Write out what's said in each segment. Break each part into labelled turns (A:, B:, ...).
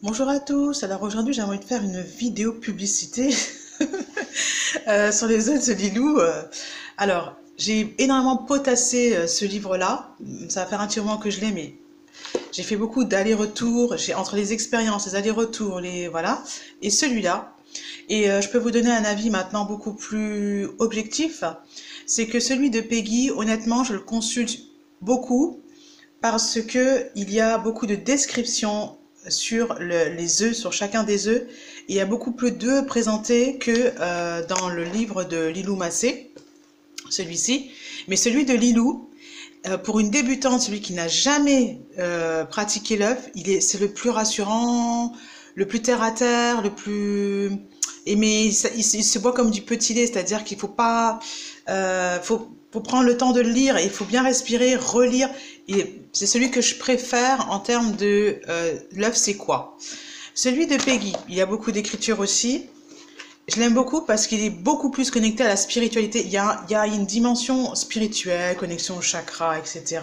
A: Bonjour à tous, alors aujourd'hui j'ai envie de faire une vidéo publicité euh, sur les œufs de Lilou. Euh. Alors, j'ai énormément potassé euh, ce livre-là, ça va faire un petit moment que je l'ai, mais j'ai fait beaucoup d'allers-retours, entre les expériences, les allers-retours, les voilà, et celui-là. Et je peux vous donner un avis maintenant beaucoup plus objectif, c'est que celui de Peggy, honnêtement, je le consulte beaucoup parce que il y a beaucoup de descriptions sur les œufs, sur chacun des œufs. Il y a beaucoup plus d'œufs présentés que euh, dans le livre de Lilou Massé, celui-ci. Mais celui de Lilou, euh, pour une débutante, celui qui n'a jamais euh, pratiqué l'œuf, il est, c'est le plus rassurant, le plus terre à terre, le plus. Et mais il, se voit comme du petit lait, c'est-à-dire qu'il faut pas, faut, faut prendre le temps de le lire il faut bien respirer, relire c'est celui que je préfère en termes de euh, c'est quoi? Celui de Peggy, il y a beaucoup d'écriture aussi. Je l'aime beaucoup parce qu'il est beaucoup plus connecté à la spiritualité. Il y a, il y a une dimension spirituelle, connexion au chakra, etc.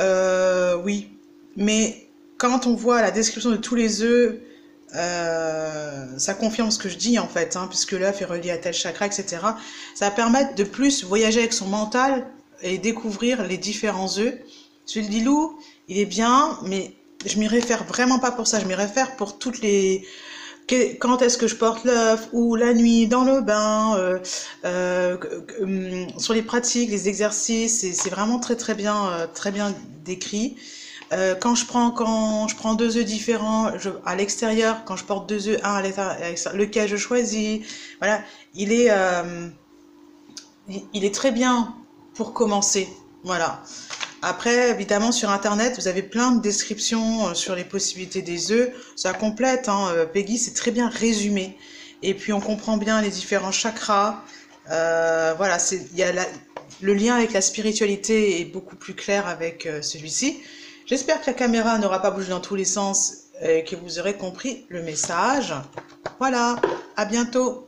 A: Euh, oui, mais quand on voit la description de tous les œufs, euh, ça confirme ce que je dis en fait, hein, puisque l'œuf est relié à tel chakra, etc. Ça va permettre de plus voyager avec son mental et découvrir les différents œufs. Celui de Lilou, il est bien, mais je m'y réfère vraiment pas pour ça. Je m'y réfère pour toutes les quand est-ce que je porte l'œuf ou la nuit dans le bain, euh, euh, hum, sur les pratiques, les exercices, c'est vraiment très très bien euh, très bien décrit. Quand je prends quand je prends deux œufs différents à l'extérieur, quand je porte deux œufs, un à l'intérieur, lequel je choisis, voilà, il est il est très bien pour commencer. Voilà. Après, évidemment, sur Internet, vous avez plein de descriptions euh, sur les possibilités des œufs. Ça complète. Hein. Euh, Peggy, c'est très bien résumé. Et puis, on comprend bien les différents chakras. Euh, voilà, il y a le lien avec la spiritualité est beaucoup plus clair avec celui-ci. J'espère que la caméra n'aura pas bougé dans tous les sens et que vous aurez compris le message. Voilà, à bientôt.